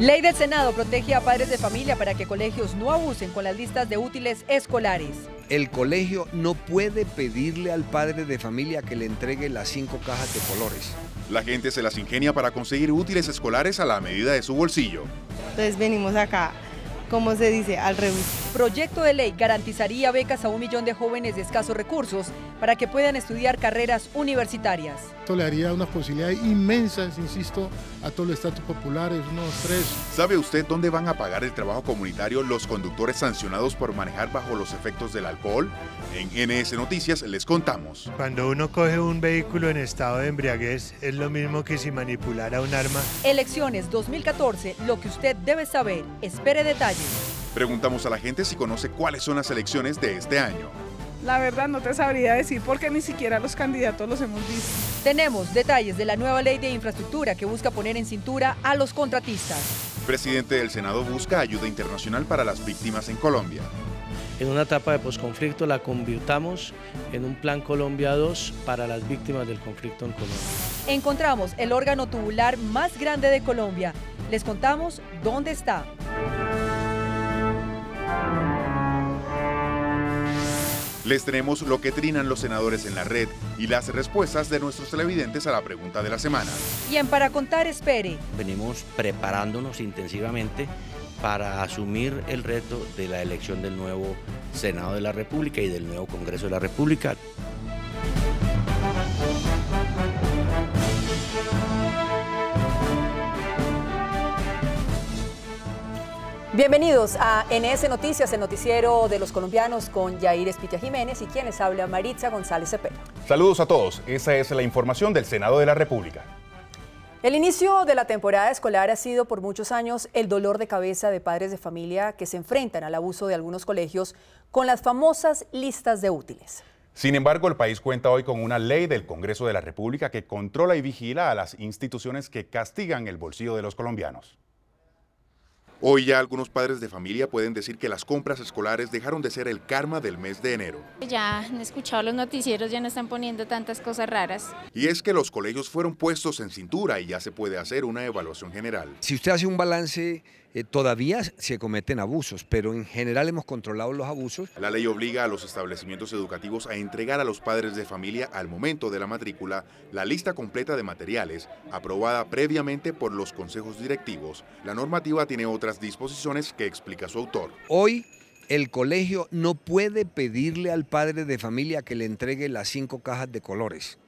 Ley del Senado protege a padres de familia para que colegios no abusen con las listas de útiles escolares. El colegio no puede pedirle al padre de familia que le entregue las cinco cajas de colores. La gente se las ingenia para conseguir útiles escolares a la medida de su bolsillo. Entonces venimos acá ¿cómo se dice? Al revés. Proyecto de ley garantizaría becas a un millón de jóvenes de escasos recursos para que puedan estudiar carreras universitarias. Esto le haría unas posibilidades inmensas, insisto, a todo el estatus populares, unos tres. ¿Sabe usted dónde van a pagar el trabajo comunitario los conductores sancionados por manejar bajo los efectos del alcohol? En NS Noticias les contamos. Cuando uno coge un vehículo en estado de embriaguez, es lo mismo que si manipulara un arma. Elecciones 2014, lo que usted debe saber. Espere detalles. Preguntamos a la gente si conoce cuáles son las elecciones de este año. La verdad no te sabría decir porque ni siquiera los candidatos los hemos visto. Tenemos detalles de la nueva ley de infraestructura que busca poner en cintura a los contratistas. Presidente del Senado busca ayuda internacional para las víctimas en Colombia. En una etapa de posconflicto la convirtamos en un plan Colombia 2 para las víctimas del conflicto en Colombia. Encontramos el órgano tubular más grande de Colombia. Les contamos dónde está. Les tenemos lo que trinan los senadores en la red y las respuestas de nuestros televidentes a la pregunta de la semana. Y en Para Contar Espere. Venimos preparándonos intensivamente para asumir el reto de la elección del nuevo Senado de la República y del nuevo Congreso de la República. Bienvenidos a NS Noticias, el noticiero de los colombianos con Yair Espitia Jiménez y quienes habla Maritza González Cepeda. Saludos a todos, esa es la información del Senado de la República. El inicio de la temporada escolar ha sido por muchos años el dolor de cabeza de padres de familia que se enfrentan al abuso de algunos colegios con las famosas listas de útiles. Sin embargo, el país cuenta hoy con una ley del Congreso de la República que controla y vigila a las instituciones que castigan el bolsillo de los colombianos. Hoy ya algunos padres de familia pueden decir que las compras escolares dejaron de ser el karma del mes de enero. Ya han escuchado los noticieros, ya no están poniendo tantas cosas raras. Y es que los colegios fueron puestos en cintura y ya se puede hacer una evaluación general. Si usted hace un balance eh, todavía se cometen abusos, pero en general hemos controlado los abusos. La ley obliga a los establecimientos educativos a entregar a los padres de familia al momento de la matrícula la lista completa de materiales aprobada previamente por los consejos directivos. La normativa tiene otras disposiciones que explica su autor. Hoy el colegio no puede pedirle al padre de familia que le entregue las cinco cajas de colores.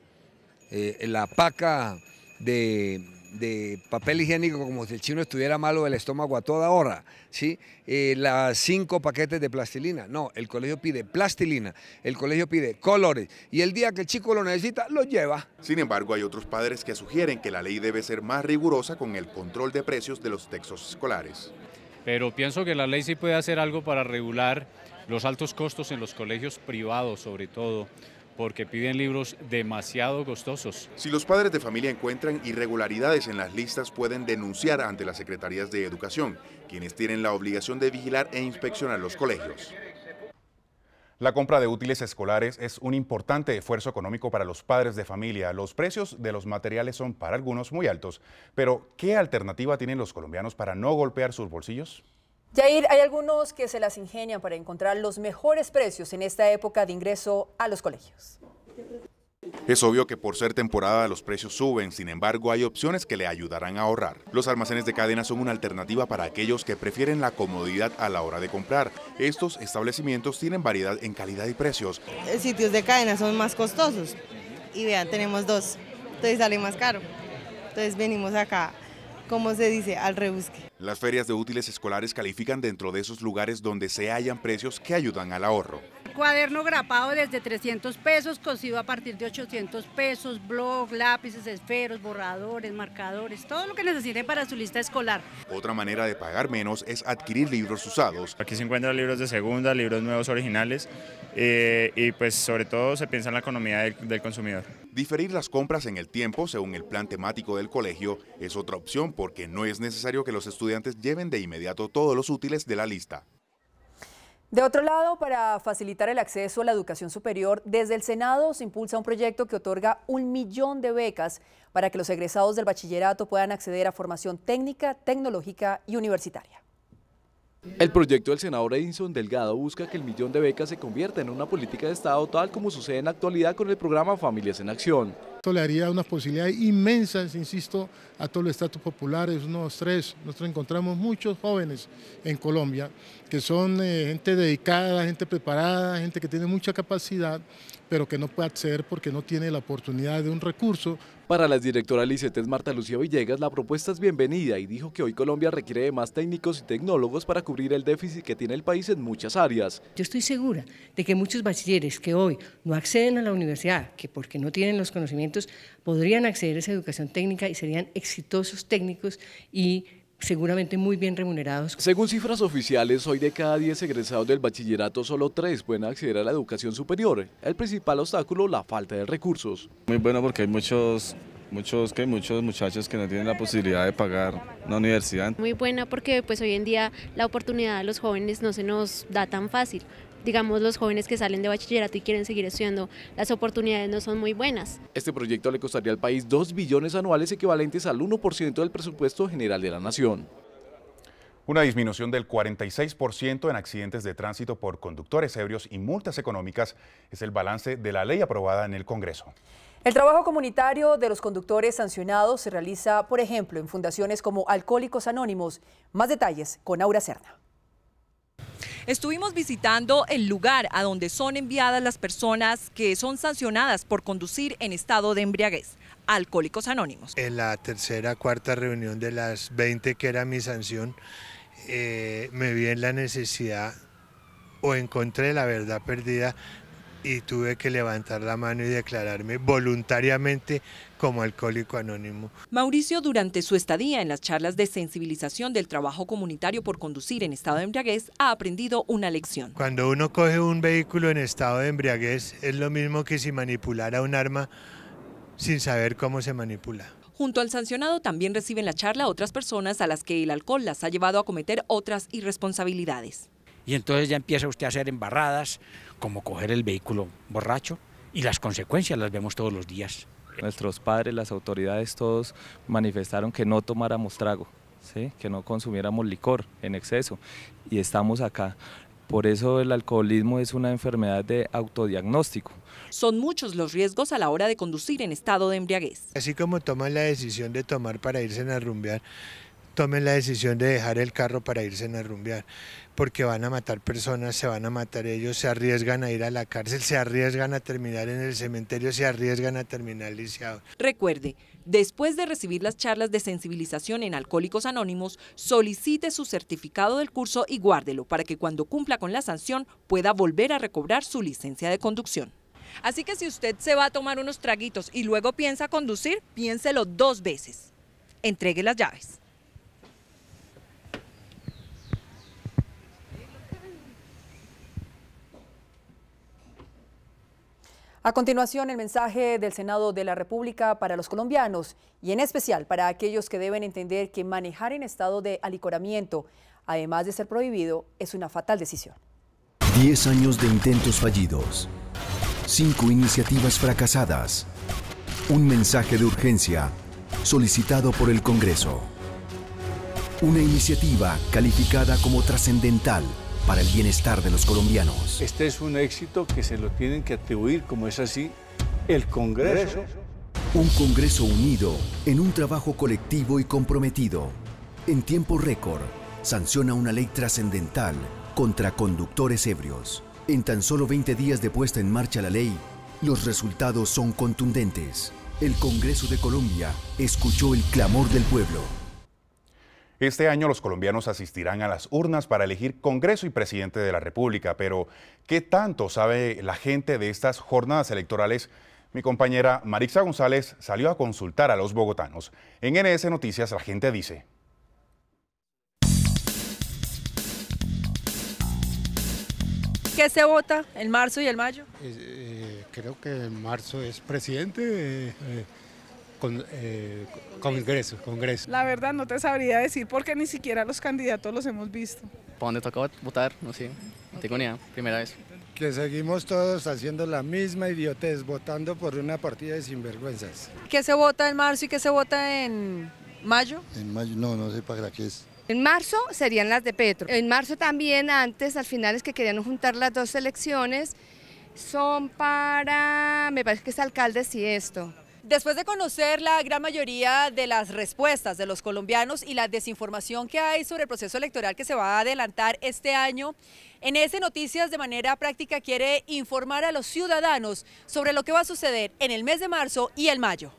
Eh, la paca de de papel higiénico como si el chino estuviera malo del estómago a toda hora, ¿sí? Eh, las cinco paquetes de plastilina. No, el colegio pide plastilina, el colegio pide colores y el día que el chico lo necesita, lo lleva. Sin embargo, hay otros padres que sugieren que la ley debe ser más rigurosa con el control de precios de los textos escolares. Pero pienso que la ley sí puede hacer algo para regular los altos costos en los colegios privados, sobre todo porque piden libros demasiado costosos. Si los padres de familia encuentran irregularidades en las listas, pueden denunciar ante las secretarías de educación, quienes tienen la obligación de vigilar e inspeccionar los colegios. La compra de útiles escolares es un importante esfuerzo económico para los padres de familia. Los precios de los materiales son para algunos muy altos, pero ¿qué alternativa tienen los colombianos para no golpear sus bolsillos? Jair, hay algunos que se las ingenian para encontrar los mejores precios en esta época de ingreso a los colegios. Es obvio que por ser temporada los precios suben, sin embargo hay opciones que le ayudarán a ahorrar. Los almacenes de cadena son una alternativa para aquellos que prefieren la comodidad a la hora de comprar. Estos establecimientos tienen variedad en calidad y precios. Los sitios de cadena son más costosos y vean, tenemos dos, entonces sale más caro. Entonces venimos acá ¿cómo se dice? Al rebusque. Las ferias de útiles escolares califican dentro de esos lugares donde se hallan precios que ayudan al ahorro. Cuaderno grapado desde 300 pesos, cosido a partir de 800 pesos, blog, lápices, esferos, borradores, marcadores, todo lo que necesiten para su lista escolar. Otra manera de pagar menos es adquirir libros usados. Aquí se encuentran libros de segunda, libros nuevos originales eh, y pues sobre todo se piensa en la economía del consumidor. Diferir las compras en el tiempo, según el plan temático del colegio, es otra opción porque no es necesario que los estudiantes lleven de inmediato todos los útiles de la lista. De otro lado, para facilitar el acceso a la educación superior, desde el Senado se impulsa un proyecto que otorga un millón de becas para que los egresados del bachillerato puedan acceder a formación técnica, tecnológica y universitaria. El proyecto del senador Edinson Delgado busca que el millón de becas se convierta en una política de Estado tal como sucede en la actualidad con el programa Familias en Acción. Esto le daría unas posibilidades inmensas, insisto, a todo el estatus popular, es unos tres. Nosotros encontramos muchos jóvenes en Colombia que son eh, gente dedicada, gente preparada, gente que tiene mucha capacidad, pero que no puede acceder porque no tiene la oportunidad de un recurso. Para la directora Licetes Marta Lucía Villegas, la propuesta es bienvenida y dijo que hoy Colombia requiere de más técnicos y tecnólogos para cubrir el déficit que tiene el país en muchas áreas. Yo estoy segura de que muchos bachilleres que hoy no acceden a la universidad, que porque no tienen los conocimientos podrían acceder a esa educación técnica y serían exitosos técnicos y seguramente muy bien remunerados. Según cifras oficiales, hoy de cada 10 egresados del bachillerato, solo 3 pueden acceder a la educación superior. El principal obstáculo, la falta de recursos. Muy bueno porque hay muchos muchos que muchos muchachos que no tienen la posibilidad de pagar una universidad. Muy buena porque pues hoy en día la oportunidad de los jóvenes no se nos da tan fácil digamos, los jóvenes que salen de bachillerato y quieren seguir estudiando, las oportunidades no son muy buenas. Este proyecto le costaría al país 2 billones anuales equivalentes al 1% del presupuesto general de la nación. Una disminución del 46% en accidentes de tránsito por conductores ebrios y multas económicas es el balance de la ley aprobada en el Congreso. El trabajo comunitario de los conductores sancionados se realiza, por ejemplo, en fundaciones como Alcohólicos Anónimos. Más detalles con Aura Serna. Estuvimos visitando el lugar a donde son enviadas las personas que son sancionadas por conducir en estado de embriaguez. Alcohólicos Anónimos. En la tercera, cuarta reunión de las 20 que era mi sanción, eh, me vi en la necesidad o encontré la verdad perdida y tuve que levantar la mano y declararme voluntariamente como alcohólico anónimo. Mauricio, durante su estadía en las charlas de sensibilización del trabajo comunitario por conducir en estado de embriaguez, ha aprendido una lección. Cuando uno coge un vehículo en estado de embriaguez, es lo mismo que si manipulara un arma sin saber cómo se manipula. Junto al sancionado también reciben la charla otras personas a las que el alcohol las ha llevado a cometer otras irresponsabilidades. Y entonces ya empieza usted a hacer embarradas, como coger el vehículo borracho, y las consecuencias las vemos todos los días. Nuestros padres, las autoridades, todos manifestaron que no tomáramos trago, ¿sí? que no consumiéramos licor en exceso, y estamos acá. Por eso el alcoholismo es una enfermedad de autodiagnóstico. Son muchos los riesgos a la hora de conducir en estado de embriaguez. Así como toman la decisión de tomar para irse a rumbear, tomen la decisión de dejar el carro para irse a rumbear, porque van a matar personas, se van a matar ellos, se arriesgan a ir a la cárcel, se arriesgan a terminar en el cementerio, se arriesgan a terminar lisiados. Recuerde, después de recibir las charlas de sensibilización en Alcohólicos Anónimos, solicite su certificado del curso y guárdelo para que cuando cumpla con la sanción pueda volver a recobrar su licencia de conducción. Así que si usted se va a tomar unos traguitos y luego piensa conducir, piénselo dos veces. Entregue las llaves. A continuación, el mensaje del Senado de la República para los colombianos y en especial para aquellos que deben entender que manejar en estado de alicoramiento, además de ser prohibido, es una fatal decisión. Diez años de intentos fallidos, cinco iniciativas fracasadas, un mensaje de urgencia solicitado por el Congreso, una iniciativa calificada como trascendental para el bienestar de los colombianos. Este es un éxito que se lo tienen que atribuir, como es así, el Congreso. Un Congreso unido en un trabajo colectivo y comprometido. En tiempo récord, sanciona una ley trascendental contra conductores ebrios. En tan solo 20 días de puesta en marcha la ley, los resultados son contundentes. El Congreso de Colombia escuchó el clamor del pueblo este año los colombianos asistirán a las urnas para elegir Congreso y Presidente de la República, pero ¿qué tanto sabe la gente de estas jornadas electorales? Mi compañera Marixa González salió a consultar a los bogotanos. En NS Noticias la gente dice. ¿Qué se vota en marzo y el mayo? Eh, creo que en marzo es presidente. Eh, eh, con, eh, congreso, congreso. La verdad no te sabría decir porque ni siquiera los candidatos los hemos visto. ¿Para dónde toca votar? No sé. tengo ni idea, primera vez. Que seguimos todos haciendo la misma idiotez, votando por una partida de sinvergüenzas. ¿Qué se vota en marzo y qué se vota en mayo? En mayo, no, no sé para qué es. En marzo serían las de Petro. En marzo también, antes, al final es que querían juntar las dos elecciones, son para, me parece que es alcaldes y esto. Después de conocer la gran mayoría de las respuestas de los colombianos y la desinformación que hay sobre el proceso electoral que se va a adelantar este año, en ese Noticias de manera práctica quiere informar a los ciudadanos sobre lo que va a suceder en el mes de marzo y el mayo.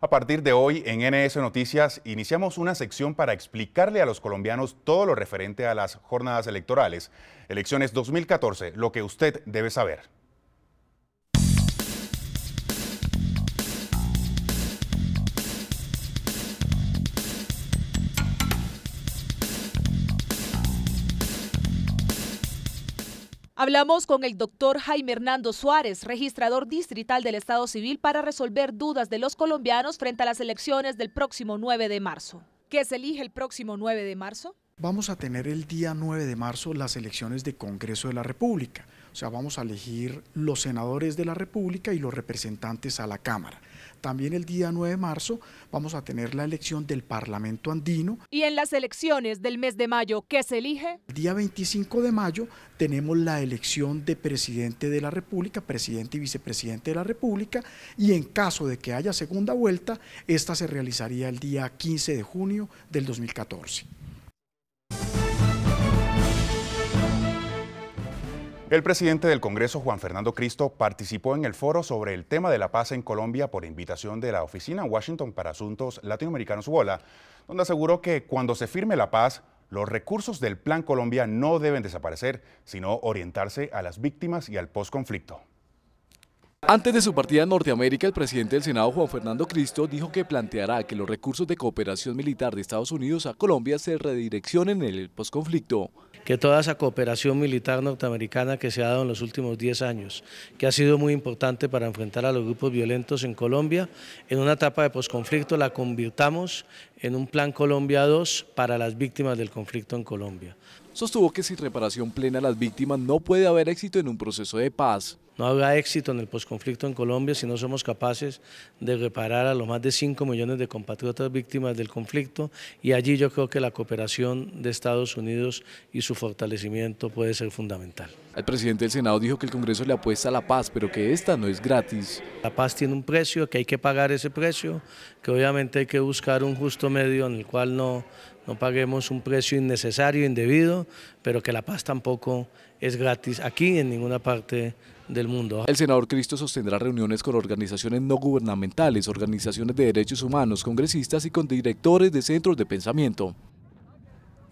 A partir de hoy en NS Noticias iniciamos una sección para explicarle a los colombianos todo lo referente a las jornadas electorales. Elecciones 2014, lo que usted debe saber. Hablamos con el doctor Jaime Hernando Suárez, registrador distrital del Estado Civil, para resolver dudas de los colombianos frente a las elecciones del próximo 9 de marzo. ¿Qué se elige el próximo 9 de marzo? Vamos a tener el día 9 de marzo las elecciones de Congreso de la República. O sea, vamos a elegir los senadores de la República y los representantes a la Cámara. También el día 9 de marzo vamos a tener la elección del Parlamento andino. ¿Y en las elecciones del mes de mayo qué se elige? El día 25 de mayo tenemos la elección de presidente de la República, presidente y vicepresidente de la República, y en caso de que haya segunda vuelta, esta se realizaría el día 15 de junio del 2014. El presidente del Congreso, Juan Fernando Cristo, participó en el foro sobre el tema de la paz en Colombia por invitación de la Oficina Washington para Asuntos Latinoamericanos WOLA, donde aseguró que cuando se firme la paz, los recursos del Plan Colombia no deben desaparecer, sino orientarse a las víctimas y al postconflicto. Antes de su partida en Norteamérica, el presidente del Senado, Juan Fernando Cristo, dijo que planteará que los recursos de cooperación militar de Estados Unidos a Colombia se redireccionen en el posconflicto que toda esa cooperación militar norteamericana que se ha dado en los últimos 10 años, que ha sido muy importante para enfrentar a los grupos violentos en Colombia, en una etapa de posconflicto la convirtamos en un plan Colombia 2 para las víctimas del conflicto en Colombia. Sostuvo que sin reparación plena a las víctimas no puede haber éxito en un proceso de paz. No habrá éxito en el posconflicto en Colombia si no somos capaces de reparar a los más de 5 millones de compatriotas víctimas del conflicto y allí yo creo que la cooperación de Estados Unidos y su fortalecimiento puede ser fundamental. El presidente del Senado dijo que el Congreso le apuesta a la paz, pero que esta no es gratis. La paz tiene un precio, que hay que pagar ese precio, que obviamente hay que buscar un justo medio en el cual no, no paguemos un precio innecesario, indebido, pero que la paz tampoco es gratis aquí en ninguna parte del mundo. El senador Cristo sostendrá reuniones con organizaciones no gubernamentales, organizaciones de derechos humanos, congresistas y con directores de centros de pensamiento.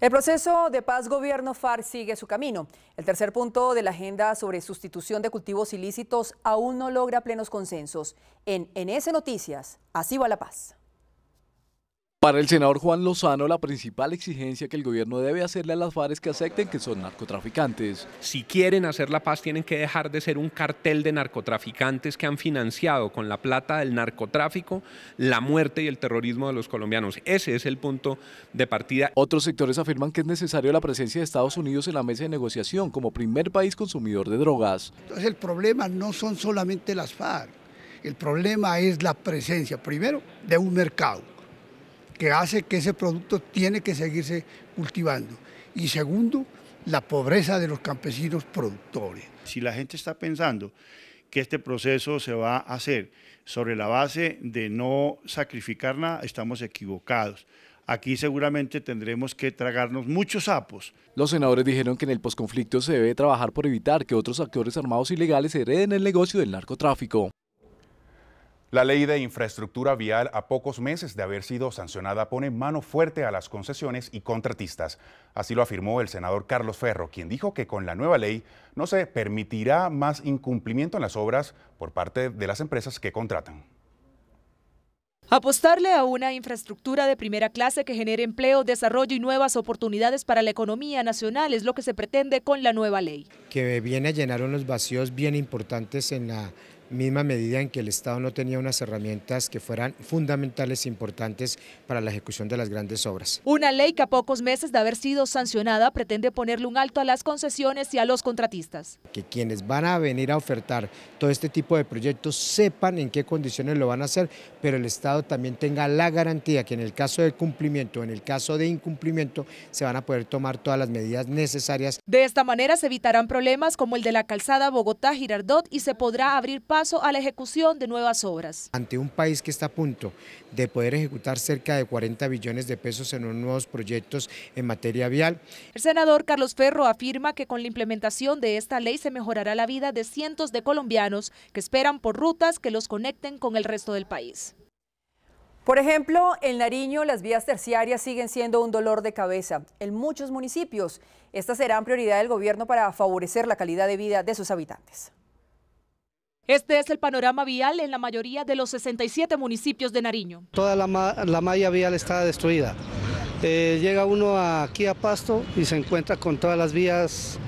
El proceso de paz gobierno FARC sigue su camino. El tercer punto de la agenda sobre sustitución de cultivos ilícitos aún no logra plenos consensos. En NS Noticias, así va la paz. Para el senador Juan Lozano, la principal exigencia que el gobierno debe hacerle a las FARC es que acepten que son narcotraficantes. Si quieren hacer la paz, tienen que dejar de ser un cartel de narcotraficantes que han financiado con la plata del narcotráfico la muerte y el terrorismo de los colombianos. Ese es el punto de partida. Otros sectores afirman que es necesario la presencia de Estados Unidos en la mesa de negociación como primer país consumidor de drogas. Entonces el problema no son solamente las FARC, el problema es la presencia, primero, de un mercado que hace que ese producto tiene que seguirse cultivando. Y segundo, la pobreza de los campesinos productores. Si la gente está pensando que este proceso se va a hacer sobre la base de no sacrificar nada, estamos equivocados. Aquí seguramente tendremos que tragarnos muchos sapos. Los senadores dijeron que en el posconflicto se debe trabajar por evitar que otros actores armados ilegales hereden el negocio del narcotráfico. La ley de infraestructura vial, a pocos meses de haber sido sancionada, pone mano fuerte a las concesiones y contratistas. Así lo afirmó el senador Carlos Ferro, quien dijo que con la nueva ley no se permitirá más incumplimiento en las obras por parte de las empresas que contratan. Apostarle a una infraestructura de primera clase que genere empleo, desarrollo y nuevas oportunidades para la economía nacional es lo que se pretende con la nueva ley. Que viene a llenar unos vacíos bien importantes en la misma medida en que el Estado no tenía unas herramientas que fueran fundamentales e importantes para la ejecución de las grandes obras. Una ley que a pocos meses de haber sido sancionada pretende ponerle un alto a las concesiones y a los contratistas. Que quienes van a venir a ofertar todo este tipo de proyectos sepan en qué condiciones lo van a hacer, pero el Estado también tenga la garantía que en el caso de cumplimiento, en el caso de incumplimiento, se van a poder tomar todas las medidas necesarias. De esta manera se evitarán problemas como el de la calzada Bogotá-Girardot y se podrá abrir paso a la ejecución de nuevas obras. Ante un país que está a punto de poder ejecutar cerca de 40 billones de pesos en unos nuevos proyectos en materia vial. El senador Carlos Ferro afirma que con la implementación de esta ley se mejorará la vida de cientos de colombianos que esperan por rutas que los conecten con el resto del país. Por ejemplo, en Nariño las vías terciarias siguen siendo un dolor de cabeza en muchos municipios. Estas serán prioridad del gobierno para favorecer la calidad de vida de sus habitantes. Este es el panorama vial en la mayoría de los 67 municipios de Nariño. Toda la, la malla vial está destruida. Eh, llega uno aquí a Pasto y se encuentra con todas las vías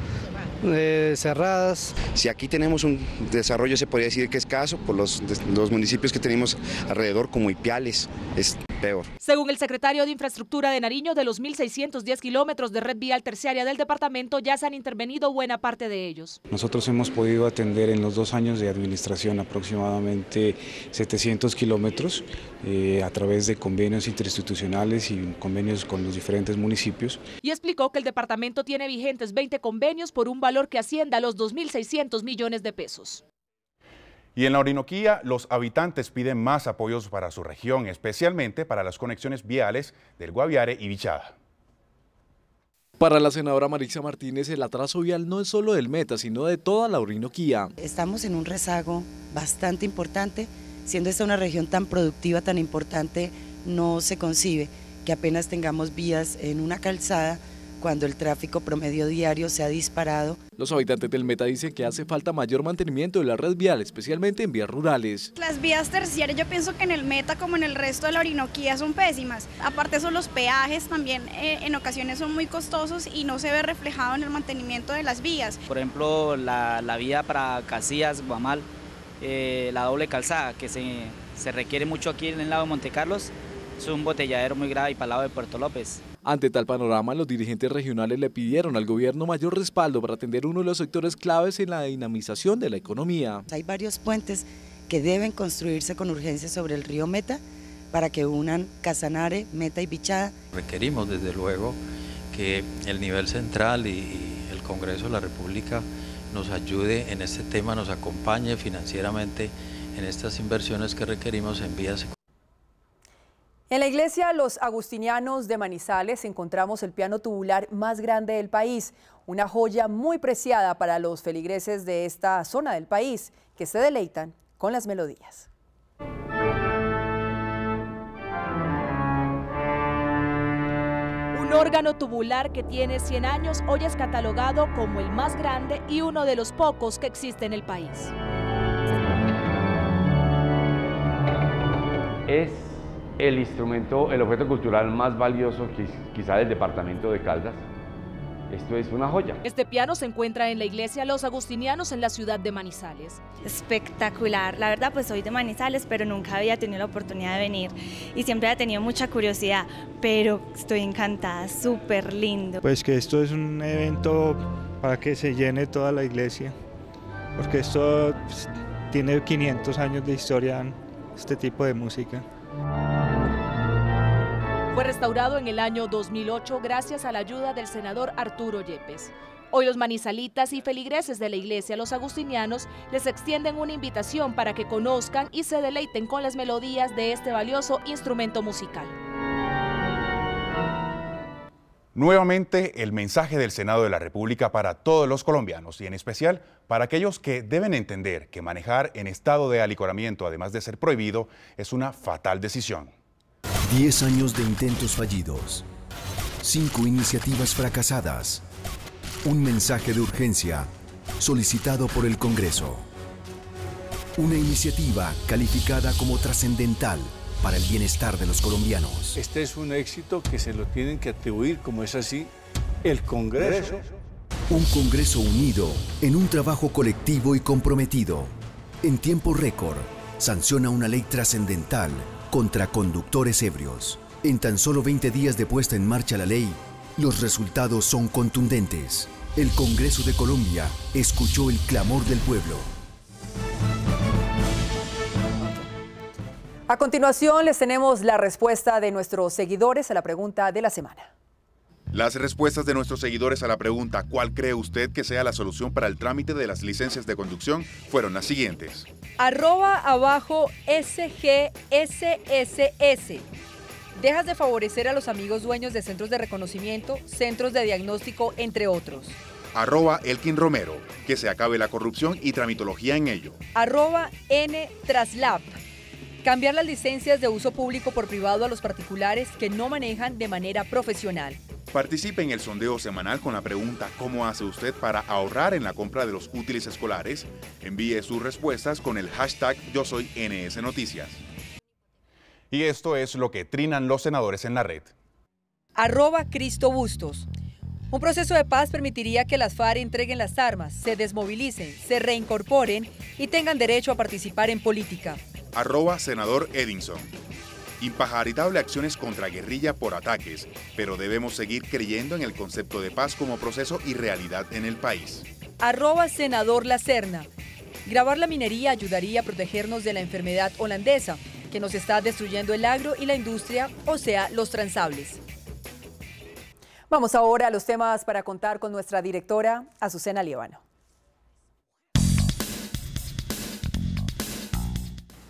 eh, cerradas. Si aquí tenemos un desarrollo, se podría decir que es escaso, por los, los municipios que tenemos alrededor, como Ipiales, es peor. Según el secretario de Infraestructura de Nariño, de los 1.610 kilómetros de red vial terciaria del departamento, ya se han intervenido buena parte de ellos. Nosotros hemos podido atender en los dos años de administración aproximadamente 700 kilómetros eh, a través de convenios interinstitucionales y convenios con los diferentes municipios. Y explicó que el departamento tiene vigentes 20 convenios por un valor que ascienda a los 2.600 millones de pesos. Y en la Orinoquía, los habitantes piden más apoyos para su región, especialmente para las conexiones viales del Guaviare y Bichada. Para la senadora Marisa Martínez, el atraso vial no es solo del Meta, sino de toda la Orinoquía. Estamos en un rezago bastante importante, siendo esta una región tan productiva, tan importante, no se concibe que apenas tengamos vías en una calzada cuando el tráfico promedio diario se ha disparado. Los habitantes del Meta dicen que hace falta mayor mantenimiento de la red vial, especialmente en vías rurales. Las vías terciarias yo pienso que en el Meta como en el resto de la Orinoquía son pésimas. Aparte son los peajes también eh, en ocasiones son muy costosos y no se ve reflejado en el mantenimiento de las vías. Por ejemplo, la, vía para Casillas, Guamal, eh, la doble calzada que se, se requiere mucho aquí en el lado de Monte Carlos, es un botelladero muy grave y para el lado de Puerto López. Ante tal panorama, los dirigentes regionales le pidieron al gobierno mayor respaldo para atender uno de los sectores claves en la dinamización de la economía. Hay varios puentes que deben construirse con urgencia sobre el río Meta para que unan Casanare, Meta y Bichada. Requerimos desde luego que el nivel central y el Congreso de la República nos ayude en este tema, nos acompañe financieramente en estas inversiones que requerimos en vías en la iglesia Los Agustinianos de Manizales encontramos el piano tubular más grande del país, una joya muy preciada para los feligreses de esta zona del país que se deleitan con las melodías. Un órgano tubular que tiene 100 años hoy es catalogado como el más grande y uno de los pocos que existe en el país. Es el instrumento, el objeto cultural más valioso quizá del departamento de Caldas. Esto es una joya. Este piano se encuentra en la iglesia Los Agustinianos en la ciudad de Manizales. Espectacular. La verdad, pues soy de Manizales, pero nunca había tenido la oportunidad de venir y siempre había tenido mucha curiosidad, pero estoy encantada, súper lindo. Pues que esto es un evento para que se llene toda la iglesia, porque esto pues, tiene 500 años de historia, este tipo de música. Fue restaurado en el año 2008 gracias a la ayuda del senador Arturo Yepes. Hoy los manizalitas y feligreses de la iglesia Los Agustinianos les extienden una invitación para que conozcan y se deleiten con las melodías de este valioso instrumento musical. Nuevamente, el mensaje del Senado de la República para todos los colombianos y en especial para aquellos que deben entender que manejar en estado de alicoramiento, además de ser prohibido, es una fatal decisión. Diez años de intentos fallidos. Cinco iniciativas fracasadas. Un mensaje de urgencia solicitado por el Congreso. Una iniciativa calificada como trascendental para el bienestar de los colombianos. Este es un éxito que se lo tienen que atribuir, como es así, el Congreso. Un Congreso unido en un trabajo colectivo y comprometido En tiempo récord, sanciona una ley trascendental contra conductores ebrios. En tan solo 20 días de puesta en marcha la ley, los resultados son contundentes. El Congreso de Colombia escuchó el clamor del pueblo. A continuación les tenemos la respuesta de nuestros seguidores a la pregunta de la semana. Las respuestas de nuestros seguidores a la pregunta ¿cuál cree usted que sea la solución para el trámite de las licencias de conducción? fueron las siguientes. Arroba abajo SGSSS. Dejas de favorecer a los amigos dueños de centros de reconocimiento, centros de diagnóstico, entre otros. Arroba Elkin Romero, que se acabe la corrupción y tramitología en ello. Arroba N Traslab. Cambiar las licencias de uso público por privado a los particulares que no manejan de manera profesional. Participe en el sondeo semanal con la pregunta ¿Cómo hace usted para ahorrar en la compra de los útiles escolares? Envíe sus respuestas con el hashtag Yo Soy NS Noticias. Y esto es lo que trinan los senadores en la red. Arroba Cristo Bustos. Un proceso de paz permitiría que las FARC entreguen las armas, se desmovilicen, se reincorporen y tengan derecho a participar en política arroba senador Edinson. Impajaritable acciones contra guerrilla por ataques, pero debemos seguir creyendo en el concepto de paz como proceso y realidad en el país. Arroba senador Lacerna. Grabar la minería ayudaría a protegernos de la enfermedad holandesa, que nos está destruyendo el agro y la industria, o sea, los transables. Vamos ahora a los temas para contar con nuestra directora, Azucena Lievano.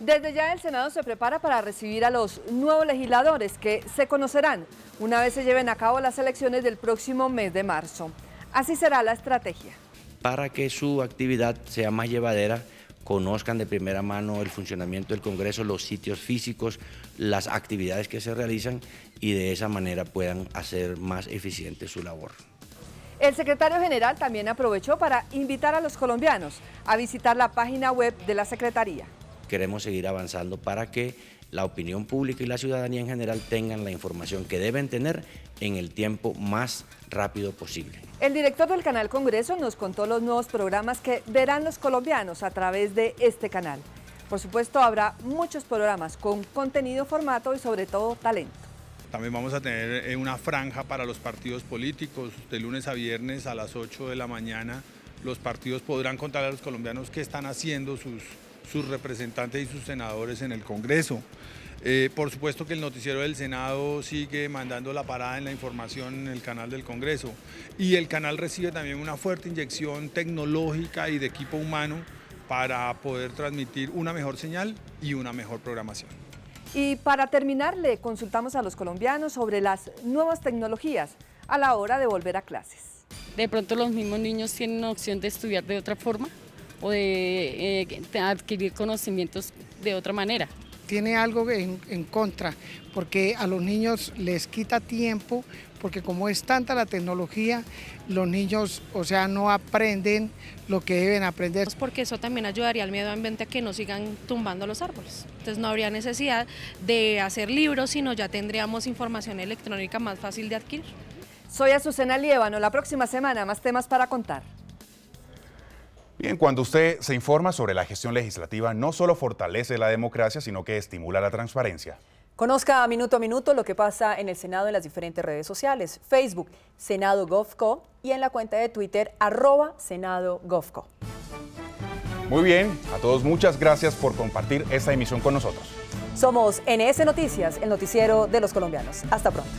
Desde ya el Senado se prepara para recibir a los nuevos legisladores que se conocerán una vez se lleven a cabo las elecciones del próximo mes de marzo. Así será la estrategia. Para que su actividad sea más llevadera, conozcan de primera mano el funcionamiento del Congreso, los sitios físicos, las actividades que se realizan y de esa manera puedan hacer más eficiente su labor. El secretario general también aprovechó para invitar a los colombianos a visitar la página web de la Secretaría queremos seguir avanzando para que la opinión pública y la ciudadanía en general tengan la información que deben tener en el tiempo más rápido posible. El director del canal Congreso nos contó los nuevos programas que verán los colombianos a través de este canal. Por supuesto, habrá muchos programas con contenido, formato y sobre todo talento. También vamos a tener eh, una franja para los partidos políticos. De lunes a viernes a las 8 de la mañana los partidos podrán contar a los colombianos qué están haciendo sus sus representantes y sus senadores en el Congreso. Eh, por supuesto que el noticiero del Senado sigue mandando la parada en la información en el canal del Congreso y el canal recibe también una fuerte inyección tecnológica y de equipo humano para poder transmitir una mejor señal y una mejor programación. Y para terminar, le consultamos a los colombianos sobre las nuevas tecnologías a la hora de volver a clases. De pronto los mismos niños tienen opción de estudiar de otra forma o de eh, adquirir conocimientos de otra manera. Tiene algo en, en contra, porque a los niños les quita tiempo, porque como es tanta la tecnología, los niños, o sea, no aprenden lo que deben aprender. Porque eso también ayudaría al medio ambiente a que no sigan tumbando los árboles. Entonces no habría necesidad de hacer libros, sino ya tendríamos información electrónica más fácil de adquirir. Soy Azucena Liévano, la próxima semana más temas para contar. Bien, cuando usted se informa sobre la gestión legislativa, no solo fortalece la democracia, sino que estimula la transparencia. Conozca minuto a minuto lo que pasa en el Senado en las diferentes redes sociales, Facebook, Senado GovCo y en la cuenta de Twitter, arroba Senado GovCo. Muy bien, a todos muchas gracias por compartir esta emisión con nosotros. Somos NS Noticias, el noticiero de los colombianos. Hasta pronto.